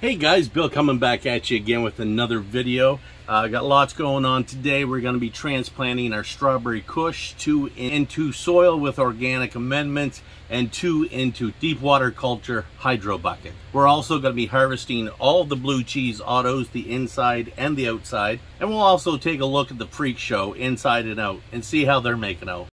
Hey guys, Bill coming back at you again with another video. Uh, got lots going on today. We're going to be transplanting our strawberry kush, two into soil with organic amendments and two into deep water culture hydro bucket. We're also going to be harvesting all the blue cheese autos, the inside and the outside. And we'll also take a look at the freak show inside and out and see how they're making out.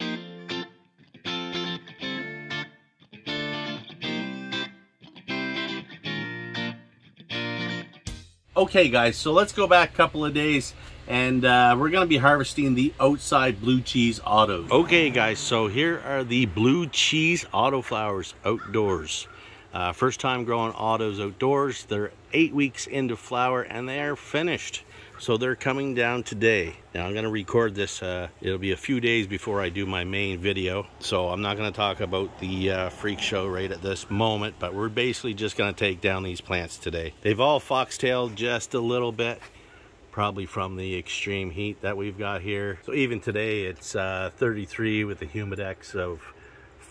Okay guys, so let's go back a couple of days and uh, we're to be harvesting the outside blue cheese autos. Okay guys, so here are the blue cheese auto flowers outdoors. Uh, first time growing autos outdoors. They're eight weeks into flower and they are finished. So they're coming down today. Now I'm going to record this. Uh, it'll be a few days before I do my main video. So I'm not going to talk about the uh, freak show right at this moment. But we're basically just going to take down these plants today. They've all foxtailed just a little bit. Probably from the extreme heat that we've got here. So even today it's uh, 33 with a humidex of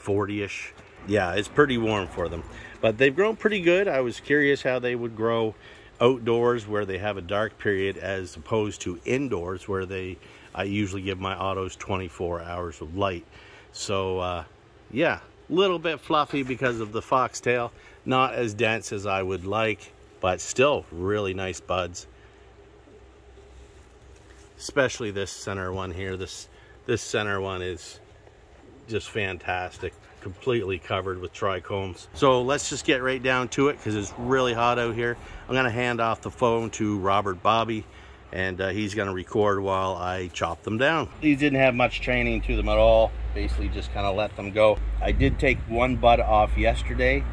40-ish yeah, it's pretty warm for them. But they've grown pretty good. I was curious how they would grow outdoors where they have a dark period as opposed to indoors where they I usually give my autos 24 hours of light. So uh, yeah, a little bit fluffy because of the foxtail. Not as dense as I would like, but still really nice buds. Especially this center one here. This this center one is just fantastic completely covered with trichomes. So let's just get right down to it because it's really hot out here. I'm gonna hand off the phone to Robert Bobby and uh, he's gonna record while I chop them down. These didn't have much training to them at all. Basically just kind of let them go. I did take one bud off yesterday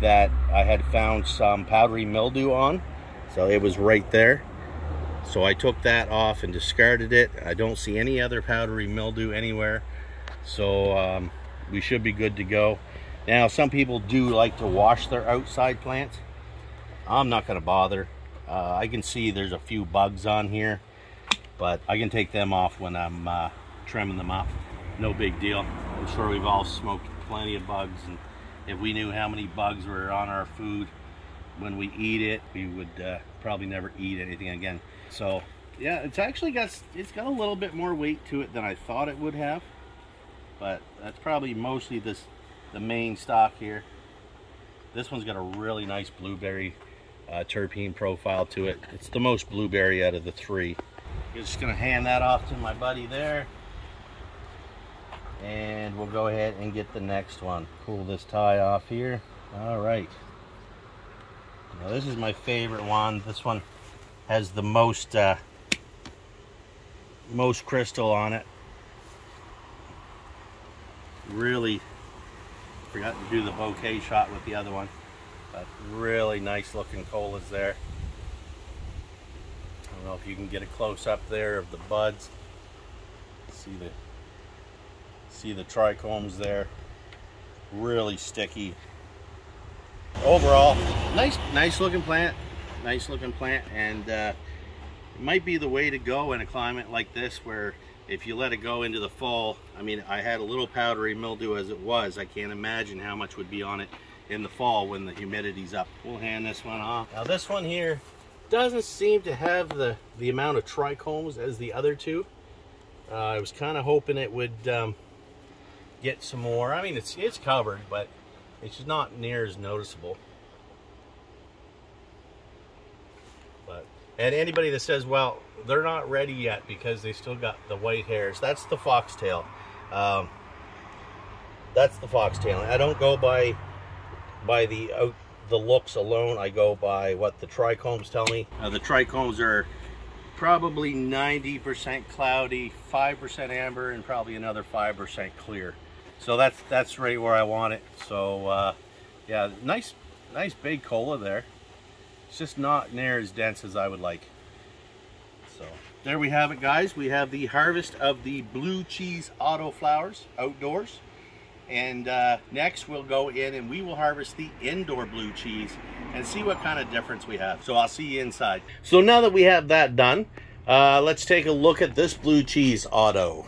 that I had found some powdery mildew on. So it was right there. So I took that off and discarded it. I don't see any other powdery mildew anywhere. So um, we should be good to go. Now, some people do like to wash their outside plants. I'm not going to bother. Uh, I can see there's a few bugs on here, but I can take them off when I'm uh, trimming them up. No big deal. I'm sure we've all smoked plenty of bugs, and if we knew how many bugs were on our food when we eat it, we would uh, probably never eat anything again. So, yeah, it's actually got it's got a little bit more weight to it than I thought it would have but that's probably mostly this the main stock here this one's got a really nice blueberry uh, terpene profile to it. It's the most blueberry out of the three. I'm just gonna hand that off to my buddy there. And we'll go ahead and get the next one. Pull this tie off here. All right. Now this is my favorite one. This one has the most uh, most crystal on it. Really forgot to do the bouquet shot with the other one but really nice looking colas there. I don't know if you can get a close up there of the buds. See the see the trichomes there. Really sticky. Overall nice nice looking plant. Nice looking plant. And uh, it might be the way to go in a climate like this where if you let it go into the fall, I mean, I had a little powdery mildew as it was. I can't imagine how much would be on it in the fall when the humidity's up. We'll hand this one off. Now this one here doesn't seem to have the, the amount of trichomes as the other two. Uh, I was kind of hoping it would um, get some more. I mean, it's, it's covered, but it's just not near as noticeable. But, and anybody that says, well, they're not ready yet because they still got the white hairs. That's the foxtail. Um, that's the foxtail. I don't go by by the out the looks alone. I go by what the trichomes tell me. Uh, the trichomes are probably 90% cloudy, 5% amber, and probably another 5% clear. So that's that's right where I want it. So uh, yeah, nice nice big cola there. It's just not near as dense as I would like. So there we have it guys. We have the harvest of the blue cheese auto flowers outdoors. And uh, next we'll go in and we will harvest the indoor blue cheese and see what kind of difference we have. So I'll see you inside. So now that we have that done, uh, let's take a look at this blue cheese auto.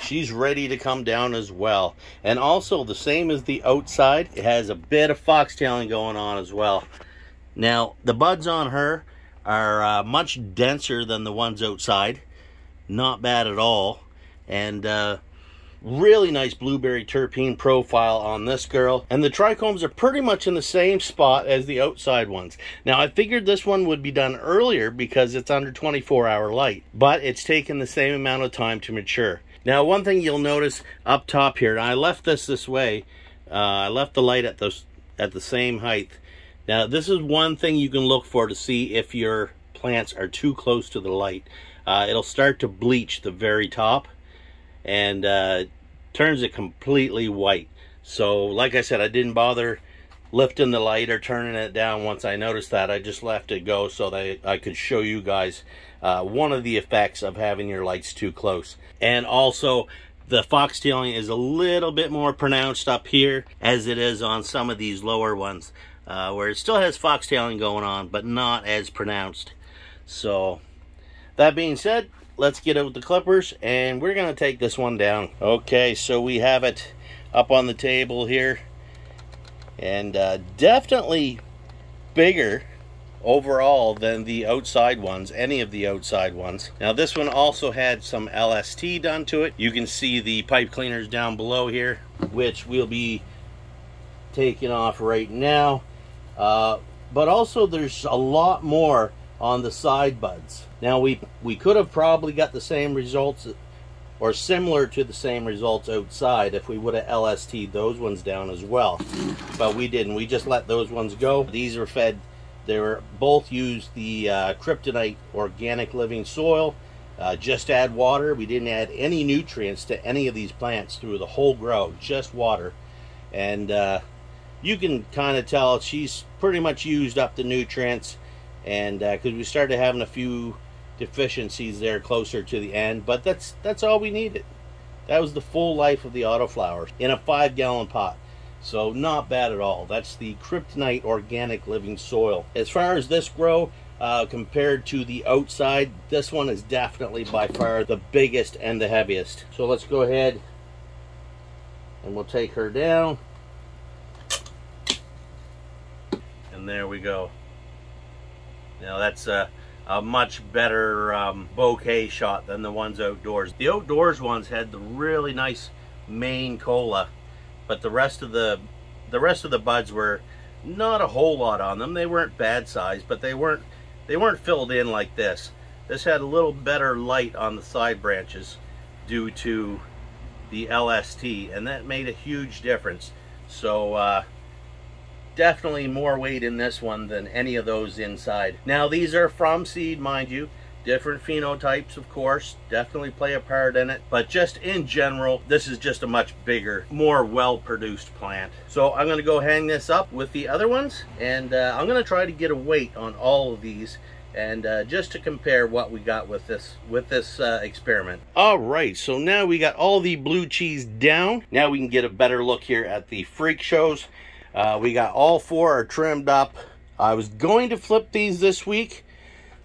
She's ready to come down as well. And also the same as the outside, it has a bit of foxtailing going on as well. Now, the buds on her are uh, much denser than the ones outside. Not bad at all. And uh, really nice blueberry terpene profile on this girl. And the trichomes are pretty much in the same spot as the outside ones. Now, I figured this one would be done earlier because it's under 24 hour light, but it's taken the same amount of time to mature. Now, one thing you'll notice up top here, and I left this this way. Uh, I left the light at the, at the same height. Now, this is one thing you can look for to see if your plants are too close to the light. Uh, it'll start to bleach the very top and uh, turns it completely white. So like I said, I didn't bother lifting the light or turning it down once I noticed that. I just left it go so that I could show you guys uh, one of the effects of having your lights too close. And also, the foxtailing is a little bit more pronounced up here as it is on some of these lower ones, uh, where it still has foxtailing going on, but not as pronounced. So, that being said, let's get out the clippers and we're to take this one down. Okay, so we have it up on the table here and uh, definitely bigger overall than the outside ones, any of the outside ones. Now this one also had some LST done to it. You can see the pipe cleaners down below here, which we'll be taking off right now. Uh, but also there's a lot more on the side buds. Now we we could have probably got the same results or similar to the same results outside if we would have LST those ones down as well. But we didn't. We just let those ones go. These are fed. They were both used the uh, kryptonite organic living soil. Uh, just add water. We didn't add any nutrients to any of these plants through the whole grow, just water. And uh, you can kind of tell she's pretty much used up the nutrients and because uh, we started having a few deficiencies there closer to the end but that's that's all we needed. That was the full life of the autoflower in a five gallon pot. So not bad at all. That's the kryptonite organic living soil. As far as this grow uh, compared to the outside this one is definitely by far the biggest and the heaviest. So let's go ahead and we'll take her down. And there we go now that's a, a much better um, bouquet shot than the ones outdoors. The outdoors ones had the really nice main cola, but the rest of the the rest of the buds were not a whole lot on them. They weren't bad size, but they weren't they weren't filled in like this. This had a little better light on the side branches due to the LST, and that made a huge difference. So uh, definitely more weight in this one than any of those inside. Now these are from seed, mind you. Different phenotypes, of course, definitely play a part in it. But just in general, this is just a much bigger, more well-produced plant. So I'm to go hang this up with the other ones. And uh, I'm to try to get a weight on all of these and uh, just to compare what we got with this with this uh, experiment. All right, so now we got all the blue cheese down. Now we can get a better look here at the freak shows. Uh, we got all four are trimmed up. I was going to flip these this week,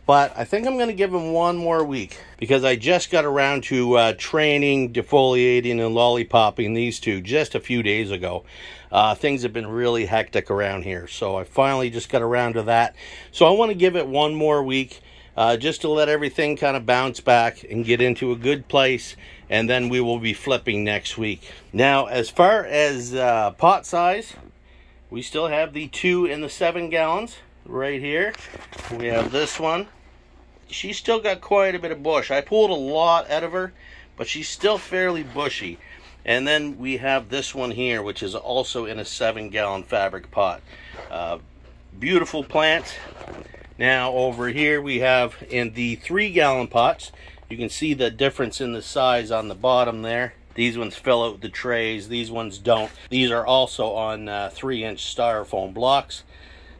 but I think I'm going to give them one more week because I just got around to uh, training, defoliating, and lollipopping these two just a few days ago. Uh, things have been really hectic around here, so I finally just got around to that. So I want to give it one more week uh, just to let everything kind of bounce back and get into a good place, and then we will be flipping next week. Now, as far as uh, pot size, we still have the two in the seven gallons right here. We have this one. She's still got quite a bit of bush. I pulled a lot out of her, but she's still fairly bushy. And then we have this one here, which is also in a seven gallon fabric pot. Uh, beautiful plant. Now over here we have in the three gallon pots, you can see the difference in the size on the bottom there. These ones fill out the trays. These ones don't. These are also on uh, three inch styrofoam blocks.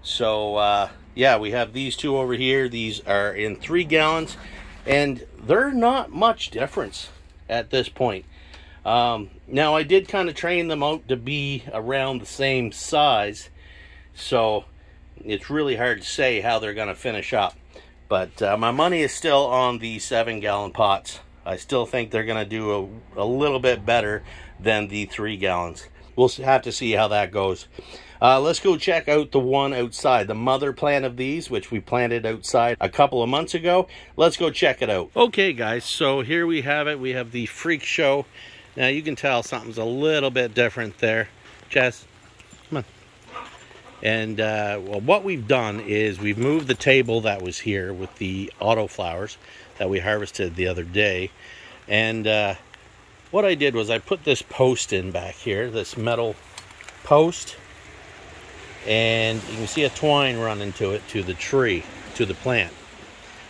So uh, yeah, we have these two over here. These are in three gallons and they're not much difference at this point. Um, now I did kind of train them out to be around the same size. So it's really hard to say how they're going to finish up. But uh, my money is still on the seven gallon pots. I still think they're going to do a, a little bit better than the three gallons. We'll have to see how that goes. Uh, let's go check out the one outside, the mother plant of these, which we planted outside a couple of months ago. Let's go check it out. Okay, guys, so here we have it. We have the Freak Show. Now, you can tell something's a little bit different there. Jess, come on. And uh, well, what we've done is we've moved the table that was here with the auto flowers that we harvested the other day. And uh, what I did was I put this post in back here, this metal post. And you can see a twine run into it to the tree, to the plant.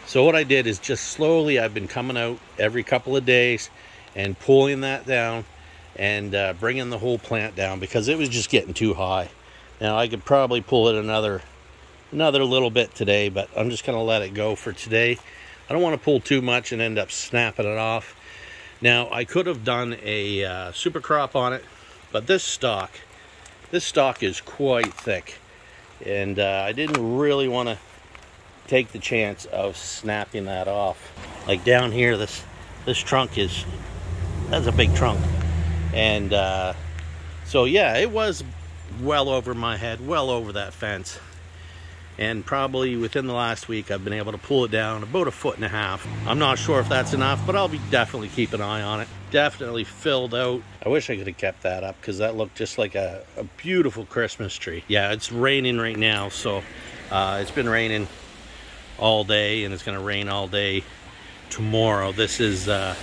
So what I did is just slowly, I've been coming out every couple of days and pulling that down and uh, bringing the whole plant down because it was just getting too high. Now I could probably pull it another another little bit today, but I'm just going to let it go for today. I don't want to pull too much and end up snapping it off. Now I could have done a uh, super crop on it, but this stock, this stock is quite thick, and uh, I didn't really want to take the chance of snapping that off. Like down here, this this trunk is that's a big trunk, and uh, so yeah, it was well over my head, well over that fence. And probably within the last week, I've been able to pull it down about a foot and a half. I'm not sure if that's enough, but I'll be definitely keep an eye on it. Definitely filled out. I wish I could have kept that up because that looked just like a, a, beautiful Christmas tree. Yeah, it's raining right now, so uh, it's been raining all day and it's gonna rain all day tomorrow. This is uh,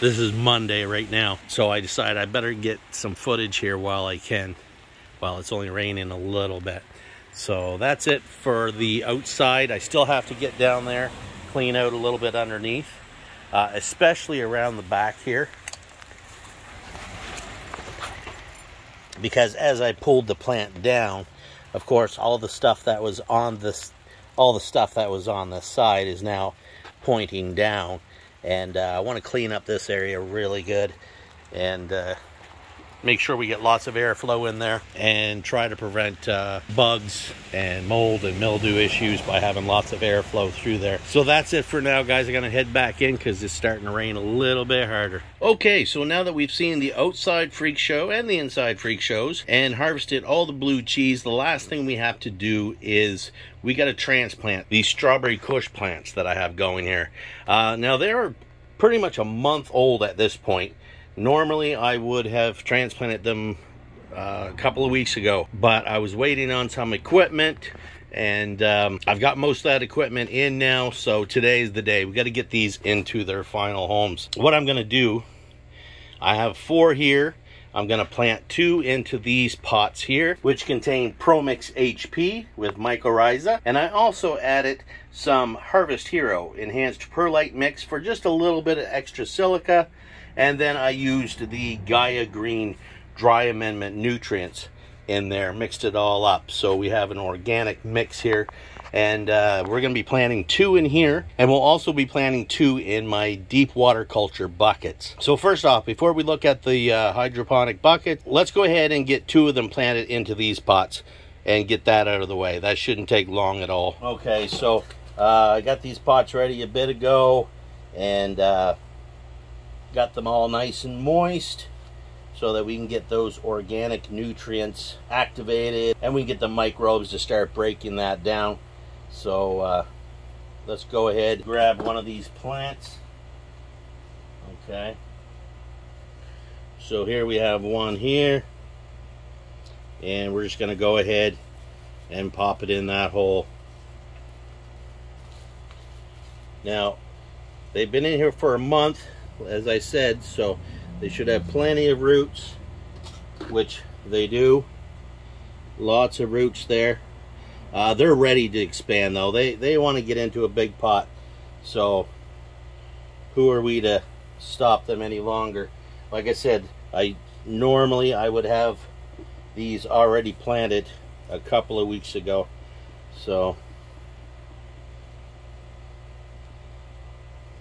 this is Monday right now. So I decided I better get some footage here while I can while it's only raining a little bit. So that's it for the outside. I still have to get down there, clean out a little bit underneath, uh, especially around the back here. Because as I pulled the plant down, of course, all the stuff that was on this, all the stuff that was on the side is now pointing down. And uh, I want to clean up this area really good and uh, make sure we get lots of airflow in there and try to prevent uh, bugs and mold and mildew issues by having lots of airflow through there. So that's it for now, guys. I'm going to head back in because it's starting to rain a little bit harder. Okay, so now that we've seen the outside freak show and the inside freak shows and harvested all the blue cheese, the last thing we have to do is we got to transplant these strawberry kush plants that I have going here. Uh, now, they're pretty much a month old at this point Normally, I would have transplanted them uh, a couple of weeks ago, but I was waiting on some equipment and um, I've got most of that equipment in now so today is the day. We got to get these into their final homes. What I'm gonna do I have four here. I'm gonna plant two into these pots here which contain ProMix HP with mycorrhiza and I also added some Harvest Hero enhanced perlite mix for just a little bit of extra silica and then I used the Gaia Green Dry Amendment nutrients in there, mixed it all up. So we have an organic mix here. And uh, we're going to be planting two in here. And we'll also be planting two in my deep water culture buckets. So first off, before we look at the uh, hydroponic bucket, let's go ahead and get two of them planted into these pots and get that out of the way. That shouldn't take long at all. Okay, so uh, I got these pots ready a bit ago. And uh, got them all nice and moist so that we can get those organic nutrients activated and we get the microbes to start breaking that down. So uh, let's go ahead grab one of these plants. Okay. So here we have one here. And we're just going to go ahead and pop it in that hole. Now, they've been in here for a month as I said, so they should have plenty of roots, which they do. Lots of roots there. Uh, they're ready to expand though. They, they want to get into a big pot. So who are we to stop them any longer? Like I said, I normally I would have these already planted a couple of weeks ago. So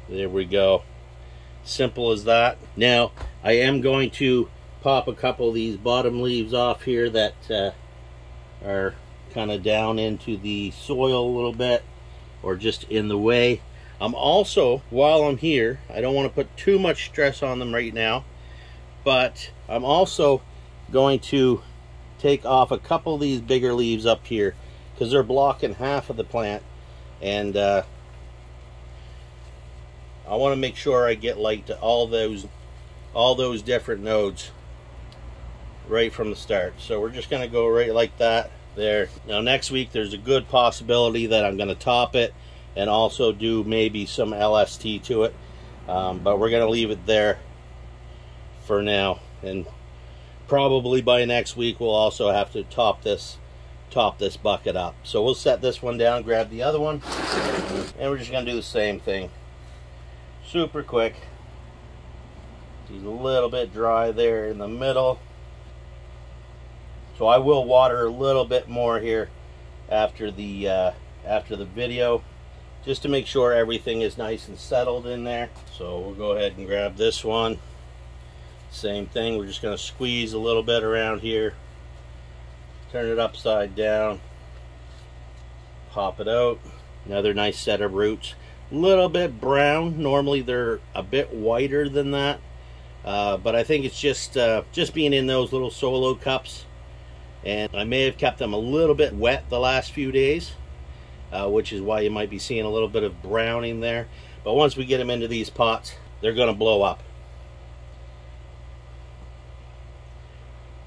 there we go. Simple as that. Now, I am going to pop a couple of these bottom leaves off here that uh, are kind of down into the soil a little bit or just in the way. I'm also, while I'm here, I don't want to put too much stress on them right now, but I'm also going to take off a couple of these bigger leaves up here because they're blocking half of the plant and uh, I want to make sure I get light to all those all those different nodes right from the start. So we're just going to go right like that there. Now next week there's a good possibility that I'm going to top it and also do maybe some LST to it. Um, but we're going to leave it there for now. And probably by next week we'll also have to top this top this bucket up. So we'll set this one down grab the other one and we're just going to do the same thing super quick He's a little bit dry there in the middle. So I will water a little bit more here after the uh, after the video just to make sure everything is nice and settled in there. So we'll go ahead and grab this one. Same thing, we're just going to squeeze a little bit around here. Turn it upside down. Pop it out. Another nice set of roots. Little bit brown. Normally they're a bit whiter than that. Uh, but I think it's just uh, just being in those little solo cups. And I may have kept them a little bit wet the last few days, uh, which is why you might be seeing a little bit of browning there. But once we get them into these pots, they're going to blow up.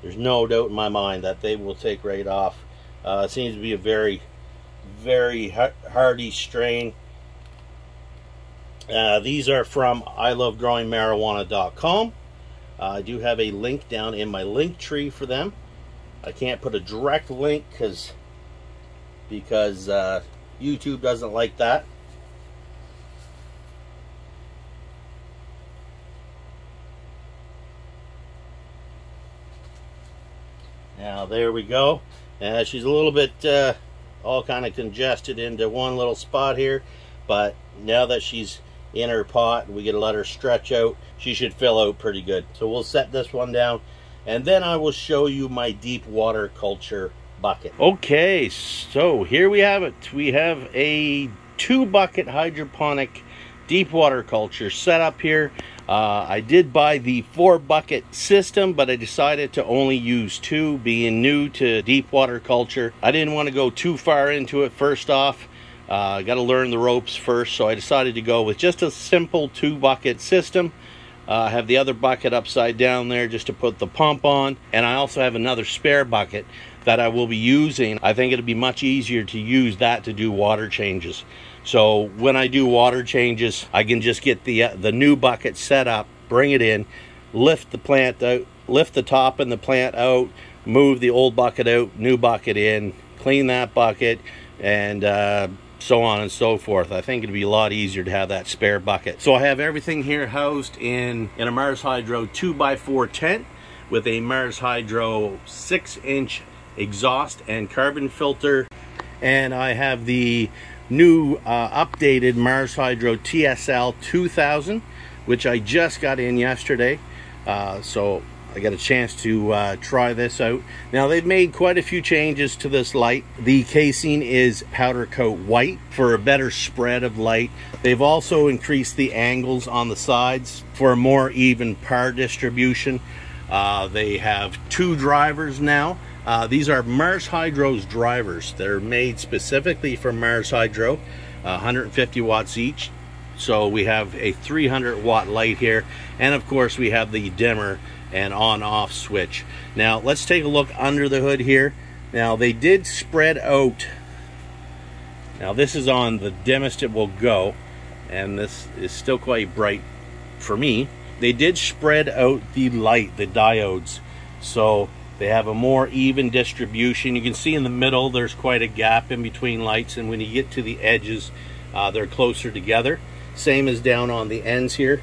There's no doubt in my mind that they will take right off. Uh, it seems to be a very, very hardy strain. Uh, these are from ilovegrowingmarijuana.com. Uh, I do have a link down in my link tree for them. I can't put a direct link because because uh, YouTube doesn't like that. Now there we go. Uh, she's a little bit uh, all kind of congested into one little spot here, but now that she's in her pot we get to let her stretch out. She should fill out pretty good. So we'll set this one down and then I will show you my deep water culture bucket. Okay so here we have it. We have a two bucket hydroponic deep water culture set up here. Uh, I did buy the four bucket system, but I decided to only use two, being new to deep water culture. I didn't want to go too far into it. First off. Uh, got to learn the ropes first, so I decided to go with just a simple two bucket system. Uh, I have the other bucket upside down there just to put the pump on, and I also have another spare bucket that I will be using. I think it'll be much easier to use that to do water changes. So when I do water changes, I can just get the uh, the new bucket set up, bring it in, lift the plant out, lift the top and the plant out, move the old bucket out, new bucket in, clean that bucket, and uh, so on and so forth. I think it'd be a lot easier to have that spare bucket. So I have everything here housed in, in a Mars Hydro 2x4 tent with a Mars Hydro 6 inch exhaust and carbon filter. And I have the new uh, updated Mars Hydro TSL 2000, which I just got in yesterday. Uh, so I got a chance to uh, try this out. Now they've made quite a few changes to this light. The casing is powder coat white for a better spread of light. They've also increased the angles on the sides for a more even par distribution. Uh, they have two drivers now. Uh, these are Mars Hydro's drivers. They're made specifically for Mars Hydro, 150 watts each. So we have a 300 watt light here. And of course we have the dimmer and on off switch. Now let's take a look under the hood here. Now they did spread out. Now this is on the dimmest it will go and this is still quite bright for me. They did spread out the light, the diodes. So they have a more even distribution. You can see in the middle there's quite a gap in between lights and when you get to the edges uh, they're closer together. Same as down on the ends here.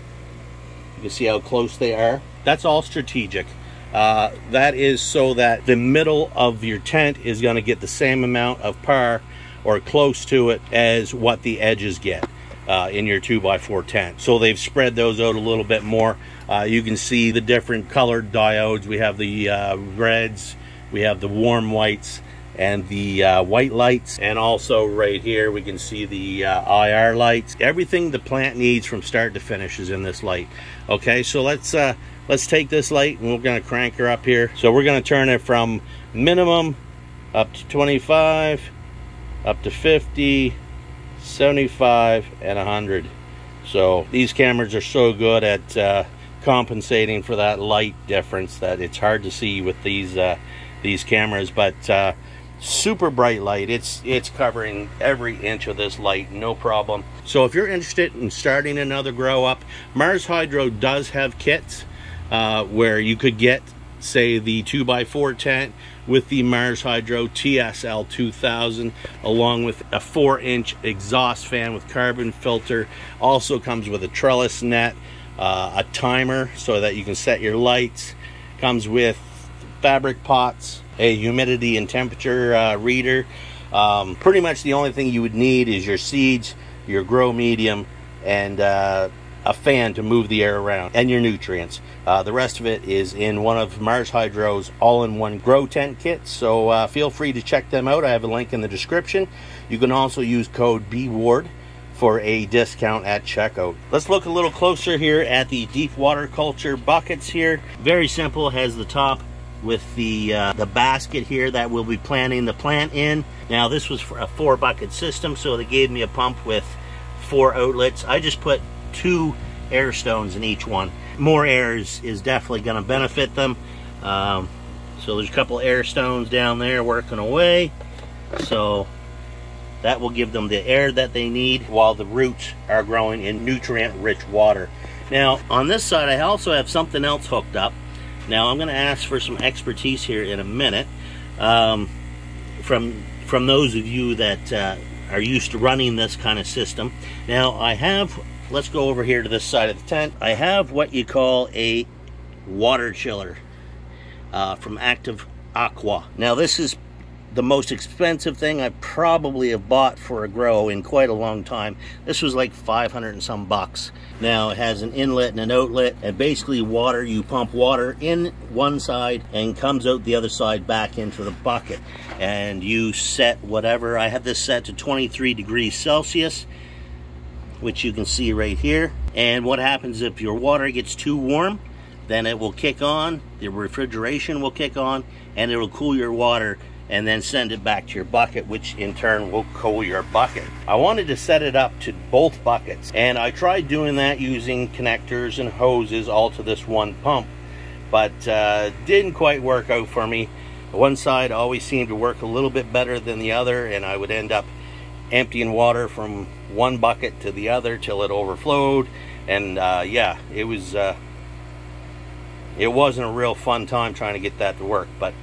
You can see how close they are. That's all strategic. Uh, that is so that the middle of your tent is going to get the same amount of par or close to it as what the edges get uh, in your 2x4 tent. So they've spread those out a little bit more. Uh, you can see the different colored diodes. We have the uh, reds, we have the warm whites, and the uh, white lights and also right here we can see the uh, IR lights everything the plant needs from start to finish is in this light okay so let's uh, let's take this light and we're going to crank her up here. So we're going to turn it from minimum up to 25 up to 50 75 and 100 so these cameras are so good at uh, compensating for that light difference that it's hard to see with these uh, these cameras but uh, super bright light. It's it's covering every inch of this light no problem. So if you're interested in starting another grow up Mars Hydro does have kits uh, where you could get say the 2x4 tent with the Mars Hydro TSL 2000 along with a 4 inch exhaust fan with carbon filter. Also comes with a trellis net uh, a timer so that you can set your lights. Comes with fabric pots a humidity and temperature uh, reader. Um, pretty much the only thing you would need is your seeds your grow medium and uh, a fan to move the air around and your nutrients. Uh, the rest of it is in one of Mars Hydro's all-in-one grow tent kits. So uh, feel free to check them out. I have a link in the description. You can also use code BWARD for a discount at checkout. Let's look a little closer here at the deep water culture buckets here. Very simple, has the top with the uh, the basket here that we'll be planting the plant in. Now this was for a four bucket system, so they gave me a pump with four outlets. I just put two air stones in each one. More air is, is definitely going to benefit them. Um, so there's a couple air stones down there working away. So that will give them the air that they need while the roots are growing in nutrient-rich water. Now, on this side, I also have something else hooked up. Now, I'm going to ask for some expertise here in a minute um, from from those of you that uh, are used to running this kind of system. Now, I have let's go over here to this side of the tent. I have what you call a water chiller uh, from Active Aqua. Now this is the most expensive thing I probably have bought for a grow in quite a long time. This was like 500 and some bucks. Now it has an inlet and an outlet and basically water, you pump water in one side and comes out the other side back into the bucket. And you set whatever, I have this set to 23 degrees Celsius which you can see right here. And what happens if your water gets too warm, then it will kick on, the refrigeration will kick on, and it will cool your water and then send it back to your bucket, which in turn will cool your bucket. I wanted to set it up to both buckets, and I tried doing that using connectors and hoses all to this one pump, but uh, didn't quite work out for me. One side always seemed to work a little bit better than the other, and I would end up emptying water from one bucket to the other till it overflowed. And uh, yeah it was uh, it wasn't a real fun time trying to get that to work. But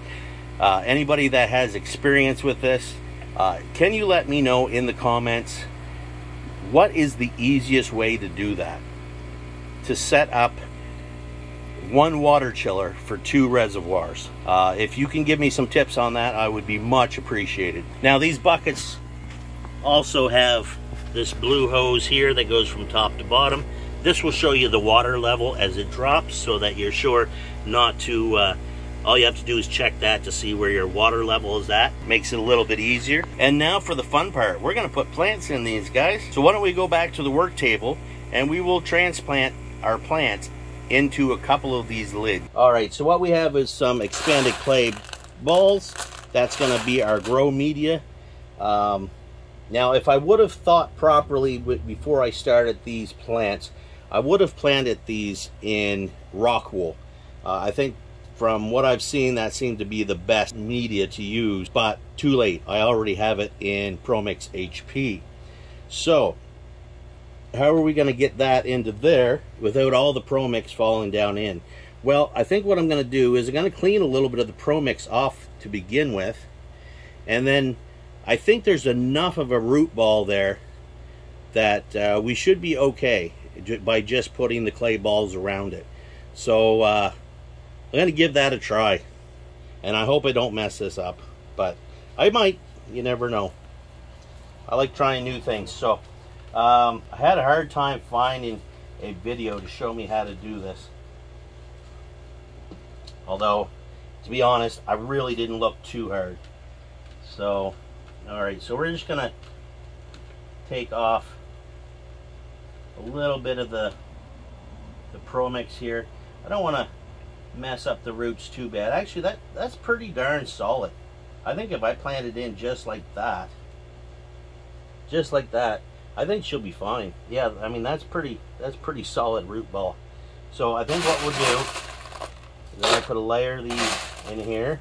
uh, anybody that has experience with this uh, can you let me know in the comments what is the easiest way to do that? To set up one water chiller for two reservoirs. Uh, if you can give me some tips on that I would be much appreciated. Now these buckets also have this blue hose here that goes from top to bottom. This will show you the water level as it drops so that you're sure not to, uh, all you have to do is check that to see where your water level is at. Makes it a little bit easier. And now for the fun part, we're gonna put plants in these guys. So why don't we go back to the work table and we will transplant our plants into a couple of these lids. All right, so what we have is some expanded clay balls. That's gonna be our grow media. Um, now, if I would have thought properly before I started these plants, I would have planted these in rock wool. Uh, I think from what I've seen, that seemed to be the best media to use, but too late. I already have it in ProMix HP. So, how are we going to get that into there without all the ProMix falling down in? Well, I think what I'm going to do is I'm going to clean a little bit of the ProMix off to begin with, and then I think there's enough of a root ball there that uh, we should be okay by just putting the clay balls around it. So uh, I'm going to give that a try. And I hope I don't mess this up. But I might. You never know. I like trying new things. So um, I had a hard time finding a video to show me how to do this. Although, to be honest, I really didn't look too hard. So, all right, so we're just gonna take off a little bit of the the Pro Mix here. I don't want to mess up the roots too bad. Actually, that that's pretty darn solid. I think if I plant it in just like that, just like that, I think she'll be fine. Yeah, I mean that's pretty that's pretty solid root ball. So I think what we'll do is I put a layer of these in here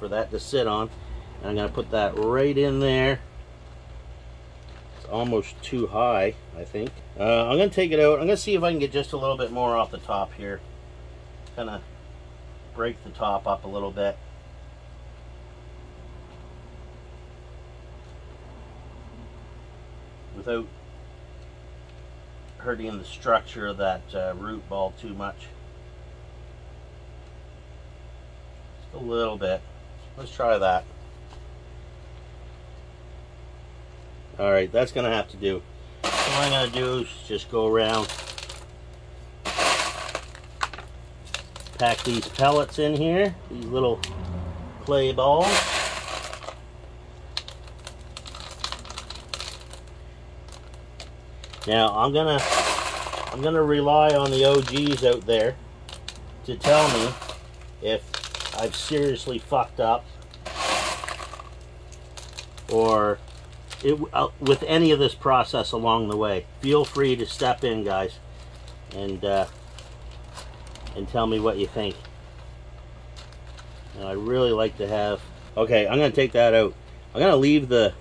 for that to sit on. And I'm gonna put that right in there. It's almost too high, I think. Uh, I'm gonna take it out. I'm gonna see if I can get just a little bit more off the top here. Kind of break the top up a little bit. Without hurting the structure of that uh, root ball too much. Just a little bit. Let's try that. All right, that's gonna have to do. What I'm gonna do is just go around, pack these pellets in here, these little clay balls. Now I'm gonna I'm gonna rely on the OGs out there to tell me if I've seriously fucked up or it, uh, with any of this process along the way. Feel free to step in, guys, and uh, and tell me what you think. And I really like to have. Okay, I'm gonna take that out. I'm gonna leave the.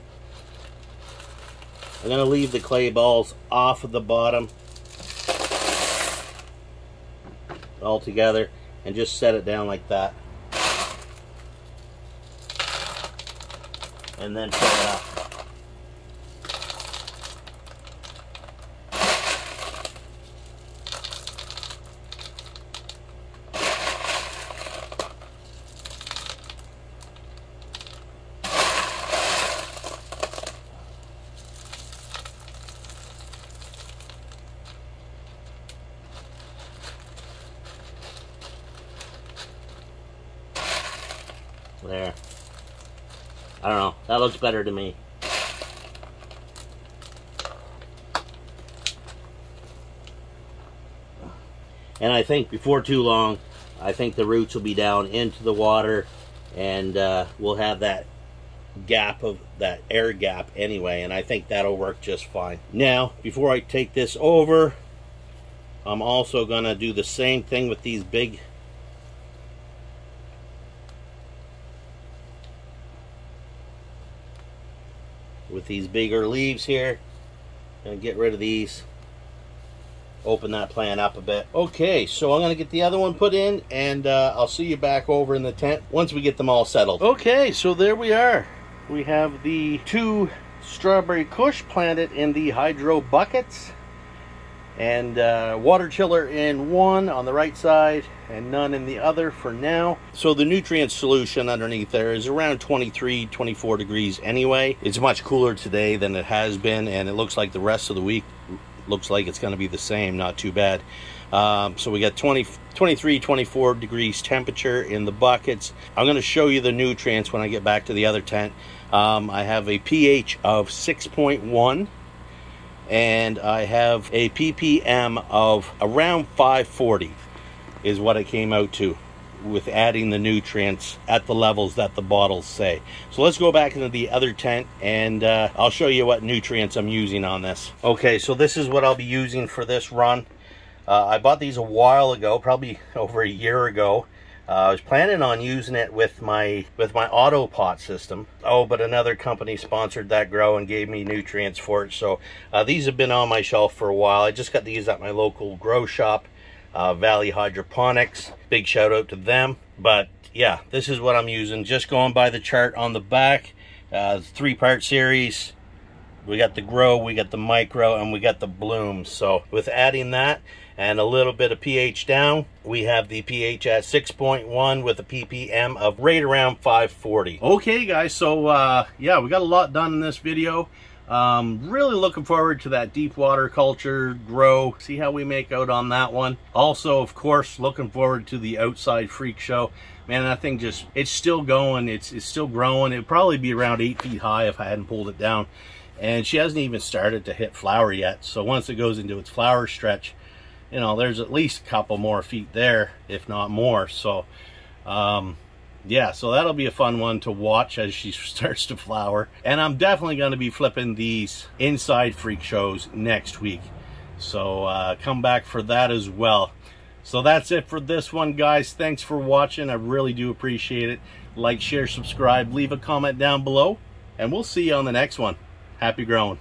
I'm gonna leave the clay balls off of the bottom altogether and just set it down like that. And then fill it up. There. I don't Better to me. And I think before too long, I think the roots will be down into the water and uh, we'll have that gap of that air gap anyway and I think that'll work just fine. Now before I take this over I'm also gonna do the same thing with these big with these bigger leaves here. Gonna get rid of these. Open that plant up a bit. Okay, so I'm gonna get the other one put in and uh, I'll see you back over in the tent once we get them all settled. Okay, so there we are. We have the two strawberry kush planted in the hydro buckets and uh, water chiller in one on the right side and none in the other for now. So the nutrient solution underneath there is around 23, 24 degrees anyway. It's much cooler today than it has been and it looks like the rest of the week looks like it's going to be the same, not too bad. Um, so we got 20, 23, 24 degrees temperature in the buckets. I'm going to show you the nutrients when I get back to the other tent. Um, I have a pH of 6.1 and I have a ppm of around 540 is what it came out to with adding the nutrients at the levels that the bottles say. So let's go back into the other tent and uh, I'll show you what nutrients I'm using on this. Okay, so this is what I'll be using for this run. Uh, I bought these a while ago, probably over a year ago. Uh, I was planning on using it with my with my auto pot system. Oh, but another company sponsored that grow and gave me nutrients for it. So uh, these have been on my shelf for a while. I just got these at my local grow shop, uh, Valley Hydroponics. Big shout out to them. But yeah, this is what I'm using. Just going by the chart on the back. Uh, three part series. We got the grow, we got the micro, and we got the bloom. So with adding that, and a little bit of pH down. We have the pH at 6.1 with a ppm of right around 540. Okay guys, so uh, yeah, we got a lot done in this video. Um, really looking forward to that deep water culture grow. See how we make out on that one. Also, of course, looking forward to the outside freak show. Man, that thing just, it's still going. It's, it's still growing. It'd probably be around eight feet high if I hadn't pulled it down. And she hasn't even started to hit flower yet. So once it goes into its flower stretch, you know, there's at least a couple more feet there, if not more. So, um, yeah, so that'll be a fun one to watch as she starts to flower. And I'm definitely going to be flipping these inside freak shows next week. So uh, come back for that as well. So that's it for this one, guys. Thanks for watching. I really do appreciate it. Like, share, subscribe, leave a comment down below, and we'll see you on the next one. Happy growing.